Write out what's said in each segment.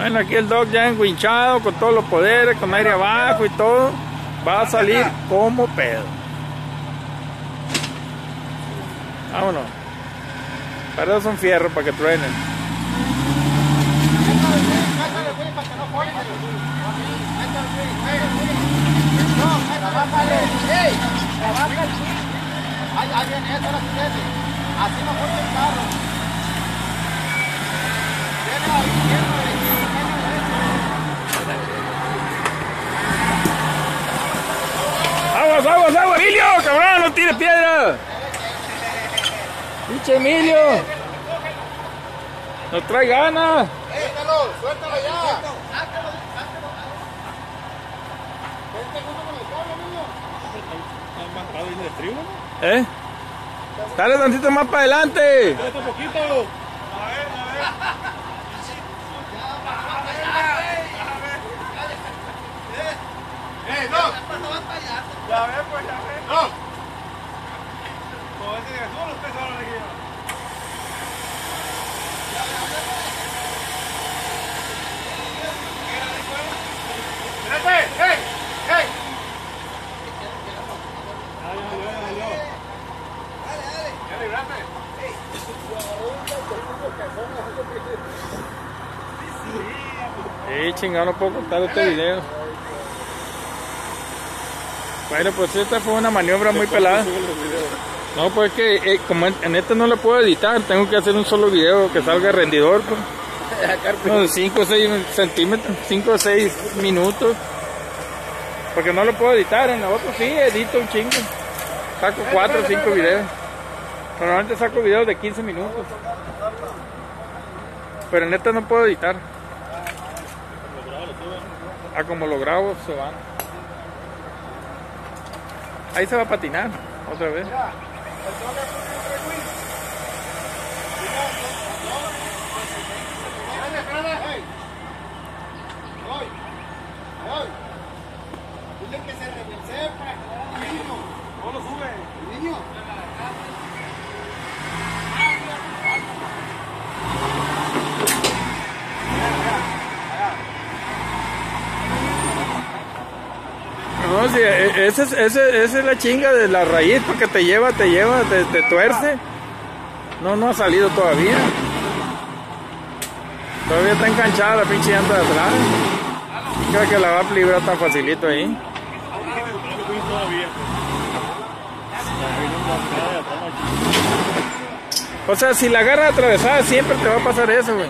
Bueno, aquí el dog ya enguinchado con todos los poderes, con aire abajo y todo. Va a salir como pedo. Vámonos. Para eso son fierros para que truenen. Así no el carro. Viene ahí, viene ahí. ¡Aguas, aguas, aguas! ¡Emilio, cabrón! ¡No tires piedra! ¡Pinche Emilio! ¡No trae ganas! Suéltalo, suéltalo ya. Vente junto con el cable, niño. ¿Eh? Dale tantito más para adelante. ¡Eh, no! Ya ve, pues, ya ve. ¡No! Como ese que solo usted solo le guía. ¡Espérate! ¡Ey! ¡Ey! ¿Ya libraste? Sí, chingado, no puedo cortar este video. Bueno, pues esta fue una maniobra muy pelada. No, pues es que eh, como en, en este no lo puedo editar, tengo que hacer un solo video que salga rendidor. Pues. Unos 5 o 6 centímetros, 5 o 6 minutos. Porque no lo puedo editar, en la otra sí, edito un chingo. Saco 4 o 5 videos. Normalmente saco videos de 15 minutos. Pero en esta no puedo editar. A como lo grabo se van. Ahí se va a patinar otra vez. Hey! Oi! Oi! No, sí, e- ese es- ese- esa es la chinga de la raíz porque te lleva, te lleva, te, te tuerce. No, no ha salido todavía. Todavía está enganchada la pinche llanta de atrás. Creo que la va a librar tan facilito ahí. O sea, si la agarras atravesada siempre te va a pasar eso, güey.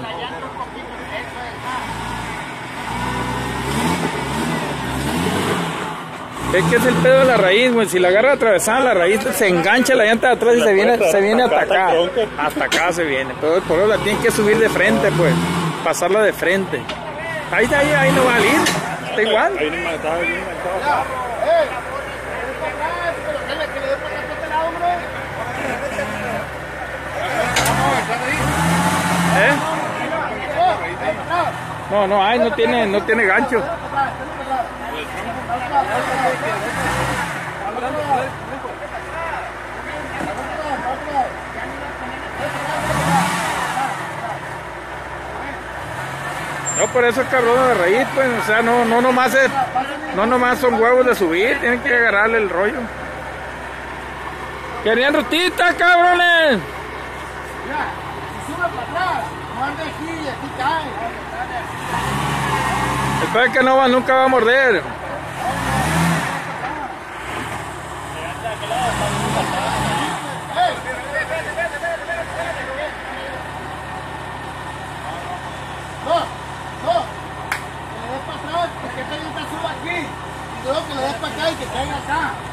Es que es el pedo de la raíz, güey. Si la agarra atravesada, la raíz se engancha la llanta de atrás y se viene, se viene hasta acá. Hasta acá se viene. Pero por eso la tienen que subir de frente, pues. Pasarla de frente. Ahí, ahí, ahí no va a ir. Está igual. ¿Eh? No, no hay, no tiene, no tiene gancho. No, por eso es cabrón de raíz, pues, o sea, no, no nomás es, no nomás son huevos de subir, tienen que agarrarle el rollo. Querían rutita, cabrones. Mira, si sube para atrás, no aquí y aquí cae. Espera que no va, nunca va a morder. creo que le des para acá y que caiga acá.